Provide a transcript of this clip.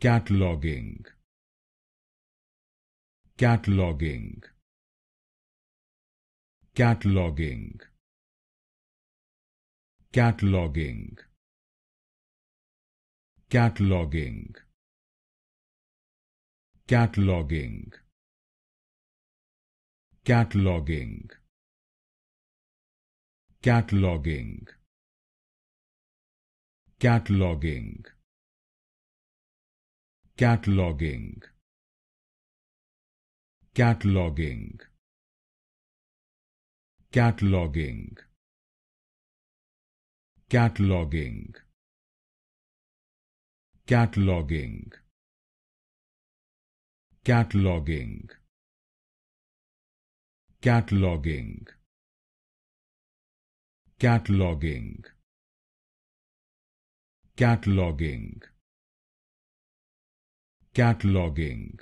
cataloging cataloging cataloging cataloging cataloging cataloging cataloging cataloging cataloging cataloging cataloging cataloging cataloging cataloging cataloging cataloging cataloging cataloging cataloging